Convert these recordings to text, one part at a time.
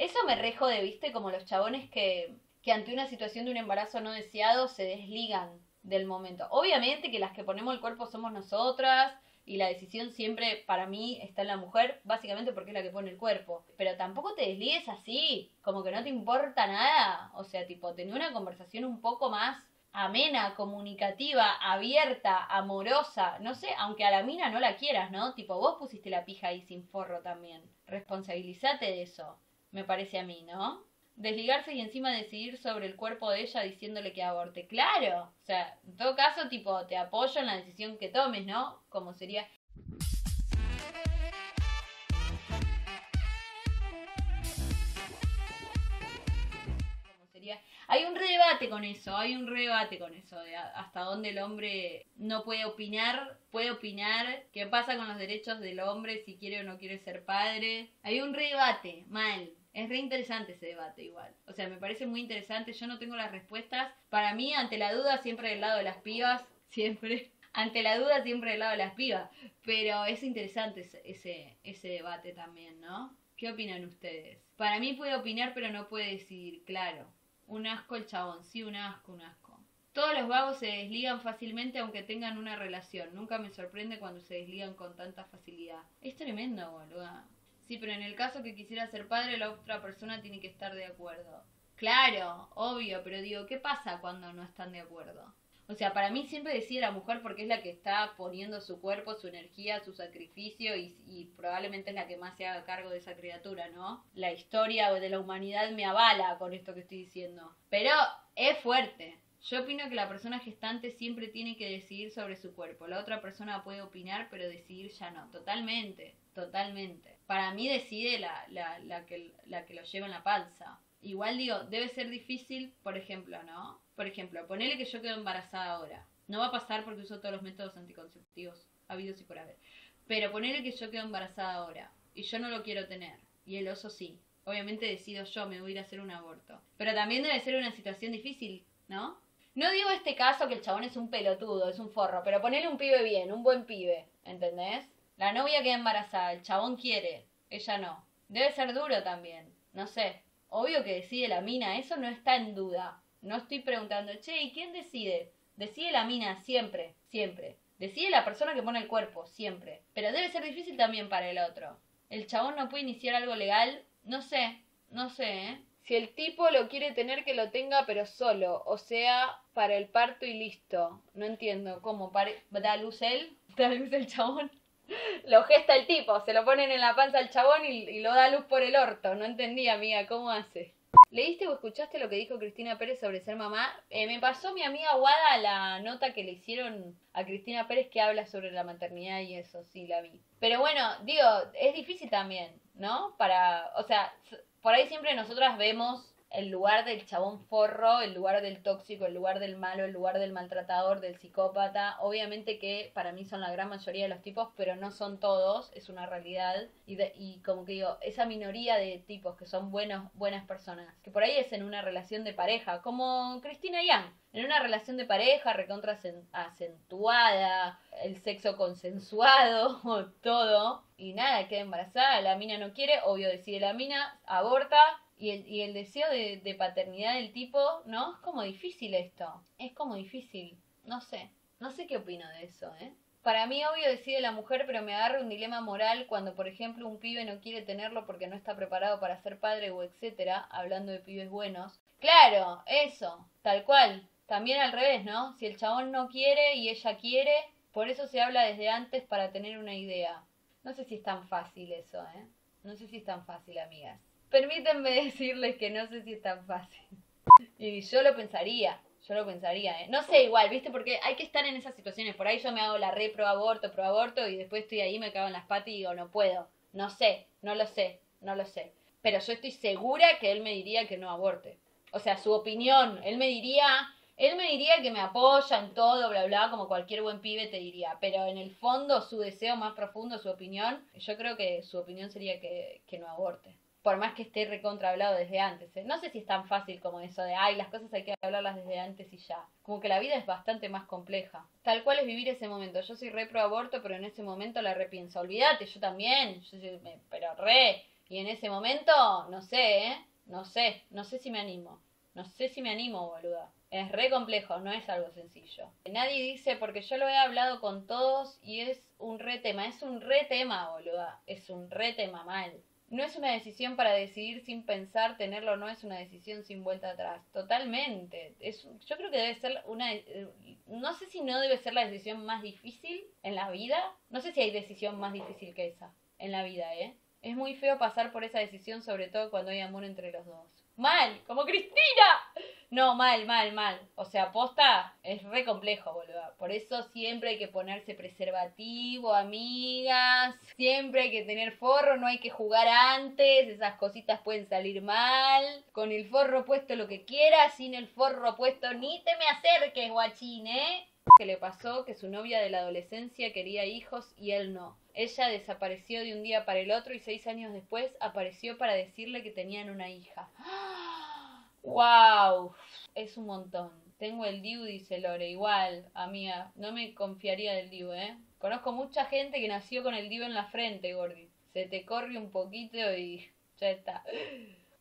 Eso me rejo de, viste, como los chabones que, ante una situación de un embarazo no deseado se desligan del momento. Obviamente que las que ponemos el cuerpo somos nosotras y la decisión siempre para mí está en la mujer, básicamente porque es la que pone el cuerpo. Pero tampoco te desligues así, como que no te importa nada. O sea, tipo, tener una conversación un poco más amena, comunicativa, abierta, amorosa, no sé, aunque a la mina no la quieras, ¿no? Tipo, vos pusiste la pija ahí sin forro también. Responsabilízate de eso me parece a mí, ¿no? Desligarse y encima decidir sobre el cuerpo de ella diciéndole que aborte. Claro. O sea, en todo caso, tipo, te apoyo en la decisión que tomes, ¿no? Como sería... Hay un redebate con eso, hay un redebate con eso, de hasta dónde el hombre no puede opinar, puede opinar, qué pasa con los derechos del hombre, si quiere o no quiere ser padre. Hay un redebate, mal, es re interesante ese debate igual. O sea, me parece muy interesante. Yo no tengo las respuestas. Para mí, ante la duda, siempre del lado de las pibas. Siempre. Ante la duda, siempre del lado de las pibas. Pero es interesante ese, ese, debate también, ¿no? ¿Qué opinan ustedes? Para mí puede opinar, pero no puede decir, claro. Un asco el chabón. Sí, un asco, un asco. Todos los vagos se desligan fácilmente aunque tengan una relación. Nunca me sorprende cuando se desligan con tanta facilidad. Es tremendo, boludo. Sí, pero en el caso que quisiera ser padre, la otra persona tiene que estar de acuerdo. Claro, obvio, pero digo, ¿qué pasa cuando no están de acuerdo? O sea, para mí siempre decide la mujer porque es la que está poniendo su cuerpo, su energía, su sacrificio y, y, probablemente es la que más se haga cargo de esa criatura, ¿no? La historia de la humanidad me avala con esto que estoy diciendo. Pero es fuerte. Yo opino que la persona gestante siempre tiene que decidir sobre su cuerpo. La otra persona puede opinar, pero decidir ya no. Totalmente, totalmente para mí decide la, la, la, que, la que lo lleva en la panza. Igual digo, debe ser difícil, por ejemplo, ¿no? Por ejemplo, ponele que yo quedo embarazada ahora. No va a pasar porque uso todos los métodos anticonceptivos habidos y por haber. Pero ponele que yo quedo embarazada ahora y yo no lo quiero tener. Y el oso sí. Obviamente decido yo, me voy a ir a hacer un aborto. Pero también debe ser una situación difícil, ¿no? No digo este caso que el chabón es un pelotudo, es un forro, pero ponele un pibe bien, un buen pibe, ¿entendés? La novia queda embarazada, el chabón quiere, ella no. Debe ser duro también, no sé. Obvio que decide la mina, eso no está en duda. No estoy preguntando, che, ¿y quién decide? Decide la mina, siempre, siempre. Decide la persona que pone el cuerpo, siempre. Pero debe ser difícil también para el otro. El chabón no puede iniciar algo legal, no sé, no sé, ¿eh? Si el tipo lo quiere tener, que lo tenga, pero solo. O sea, para el parto y listo. No entiendo. ¿Cómo? ¿Da luz él? ¿Da luz el chabón? lo gesta el tipo, se lo ponen en la panza al chabón y, lo da luz por el orto. No entendí, amiga, ¿cómo hace? ¿Leíste o escuchaste lo que dijo Cristina Pérez sobre ser mamá? Eh, me pasó mi amiga Guada la nota que le hicieron a Cristina Pérez que habla sobre la maternidad y eso, sí, la vi. Pero bueno, digo, es difícil también, ¿no? Para, o sea, por ahí siempre nosotras vemos el lugar del chabón forro, el lugar del tóxico, el lugar del malo, el lugar del maltratador, del psicópata. Obviamente que para mí son la gran mayoría de los tipos, pero no son todos, es una realidad. Y, y como que digo, esa minoría de tipos que son buenos, buenas personas, que por ahí es en una relación de pareja, como Cristina Young. En una relación de pareja, recontra acentuada, el sexo consensuado, todo, y nada, queda embarazada, la mina no quiere, obvio decide la mina, aborta, y el, y el deseo de, de, paternidad del tipo, ¿no? Es como difícil esto. Es como difícil. No sé. No sé qué opino de eso, ¿eh? Para mí, obvio, decide la mujer, pero me agarra un dilema moral cuando, por ejemplo, un pibe no quiere tenerlo porque no está preparado para ser padre o etcétera, hablando de pibes buenos. Claro, eso, tal cual. También al revés, ¿no? Si el chabón no quiere y ella quiere, por eso se habla desde antes para tener una idea. No sé si es tan fácil eso, ¿eh? No sé si es tan fácil, amigas. Permítanme decirles que no sé si es tan fácil. Y yo lo pensaría, yo lo pensaría, ¿eh? No sé, igual, ¿viste? Porque hay que estar en esas situaciones. Por ahí yo me hago la re pro aborto, pro aborto, y después estoy ahí, me cago en las patas y digo, no puedo. No sé, no lo sé, no lo sé. Pero yo estoy segura que él me diría que no aborte. O sea, su opinión, él me diría, él me diría que me apoya en todo, bla, bla, como cualquier buen pibe te diría. Pero en el fondo, su deseo más profundo, su opinión, yo creo que su opinión sería que, que no aborte por más que esté recontra hablado desde antes. ¿eh? No sé si es tan fácil como eso de, ay, las cosas hay que hablarlas desde antes y ya. Como que la vida es bastante más compleja. Tal cual es vivir ese momento. Yo soy re pro aborto, pero en ese momento la repienso. Olvídate, yo también, yo, pero re. Y en ese momento, no sé, ¿eh? No sé, no sé si me animo. No sé si me animo, boluda. Es re complejo, no es algo sencillo. Nadie dice, porque yo lo he hablado con todos y es un re tema, es un re tema, boluda. Es un re tema mal. No es una decisión para decidir sin pensar, tenerlo no es una decisión sin vuelta atrás. Totalmente. Es, yo creo que debe ser una... No sé si no debe ser la decisión más difícil en la vida. No sé si hay decisión más difícil que esa en la vida, ¿eh? Es muy feo pasar por esa decisión, sobre todo cuando hay amor entre los dos. Mal, como Cristina. No, mal, mal, mal. O sea, posta es re complejo, boludo. Por eso siempre hay que ponerse preservativo, amigas. Siempre hay que tener forro, no hay que jugar antes. Esas cositas pueden salir mal. Con el forro puesto lo que quieras, sin el forro puesto ni te me acerques, guachín, ¿eh? Que le pasó que su novia de la adolescencia quería hijos y él no. Ella desapareció de un día para el otro y seis años después apareció para decirle que tenían una hija. ¡Wow! Es un montón. Tengo el DIU, dice Lore. Igual, amiga, no me confiaría del DIU, ¿eh? Conozco mucha gente que nació con el DIU en la frente, Gordi. Se te corre un poquito y ya está.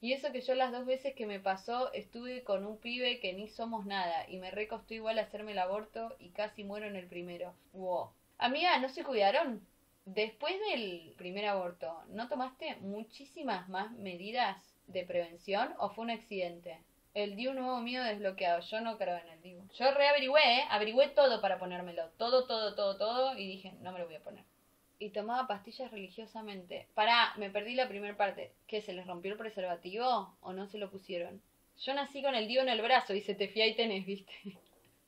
Y eso que yo las dos veces que me pasó estuve con un pibe que ni somos nada y me recostó igual hacerme el aborto y casi muero en el primero. Wow. Amiga, ¿no se cuidaron? Después del primer aborto, ¿no tomaste muchísimas más medidas de prevención o fue un accidente? El DIU nuevo mío desbloqueado. Yo no creo en el DIU. Yo reaverigüé, ¿eh? Averigüé todo para ponérmelo. Todo, todo, todo, todo. Y dije, no me lo voy a poner. Y tomaba pastillas religiosamente. Pará, me perdí la primera parte. ¿Qué, se les rompió el preservativo o no se lo pusieron? Yo nací con el DIU en el brazo y se te fía y tenés, ¿viste?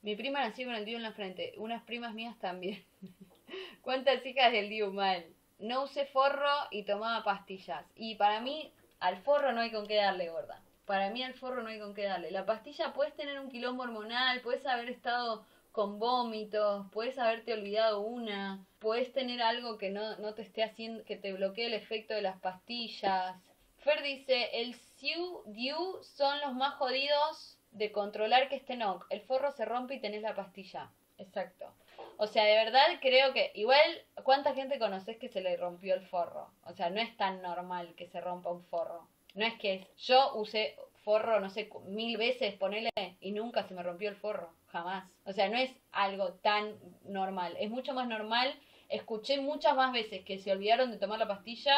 Mi prima nació con el DIU en la frente. Unas primas mías también. ¿Cuántas hijas del Diu mal? No usé forro y tomaba pastillas. Y para mí, al forro no hay con qué darle, gorda. Para mí al forro no hay con qué darle. La pastilla puedes tener un quilombo hormonal, puedes haber estado con vómitos, puedes haberte olvidado una, puedes tener algo que no, no te esté haciendo, que te bloquee el efecto de las pastillas. Fer dice, el Siu Diu son los más jodidos de controlar que este no. El forro se rompe y tenés la pastilla. Exacto. O sea, de verdad creo que igual, ¿cuánta gente conoces que se le rompió el forro? O sea, no es tan normal que se rompa un forro. No es que yo usé forro, no sé, mil veces, ponele, y nunca se me rompió el forro. Jamás. O sea, no es algo tan normal. Es mucho más normal. Escuché muchas más veces que se olvidaron de tomar la pastilla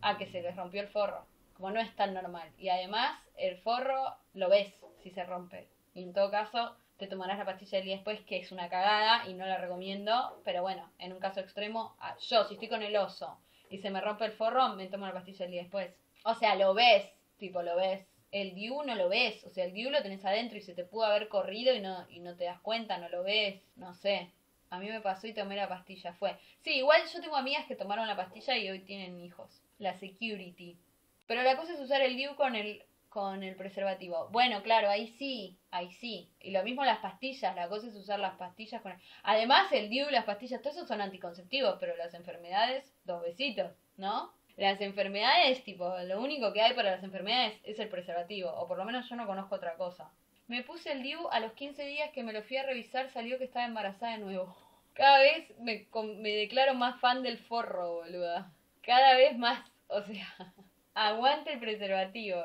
a que se les rompió el forro. Como no es tan normal. Y además, el forro lo ves si se rompe. Y en todo caso, te tomarás la pastilla del día después, que es una cagada y no la recomiendo. Pero bueno, en un caso extremo, ah, yo si estoy con el oso y se me rompe el forro, me tomo la pastilla el día después. O sea, lo ves, tipo, lo ves. El DIU no lo ves, o sea, el DIU lo tenés adentro y se te pudo haber corrido y no, y no te das cuenta, no lo ves, no sé. A mí me pasó y tomé la pastilla, fue. Sí, igual yo tengo amigas que tomaron la pastilla y hoy tienen hijos. La security. Pero la cosa es usar el DIU con el con el preservativo. Bueno, claro, ahí sí, ahí sí. Y lo mismo las pastillas, la cosa es usar las pastillas con... Además, el DIU las pastillas, todos esos son anticonceptivos, pero las enfermedades, dos besitos, ¿no? Las enfermedades, tipo, lo único que hay para las enfermedades es el preservativo, o por lo menos yo no conozco otra cosa. Me puse el DIU a los 15 días que me lo fui a revisar, salió que estaba embarazada de nuevo. Cada vez me, me declaro más fan del forro, boluda. Cada vez más, o sea, aguante el preservativo.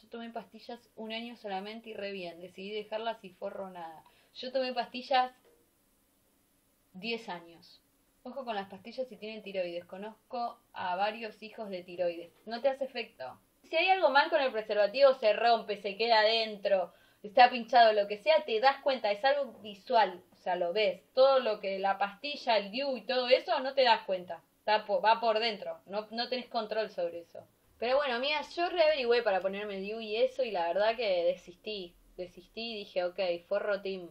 Yo tomé pastillas un año solamente y re bien. Decidí dejarlas y forro nada. Yo tomé pastillas 10 años. Con las pastillas si tienen tiroides. Conozco a varios hijos de tiroides. No te hace efecto. Si hay algo mal con el preservativo, se rompe, se queda adentro, está pinchado, lo que sea, te das cuenta. Es algo visual. O sea, lo ves. Todo lo que la pastilla, el DIU y todo eso, no te das cuenta. va por dentro. No, no tenés control sobre eso. Pero bueno, amiga, yo reaverigüé para ponerme DIU y eso y la verdad que desistí. Desistí y dije, ok, forro team.